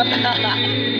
Ha, ha, ha, ha.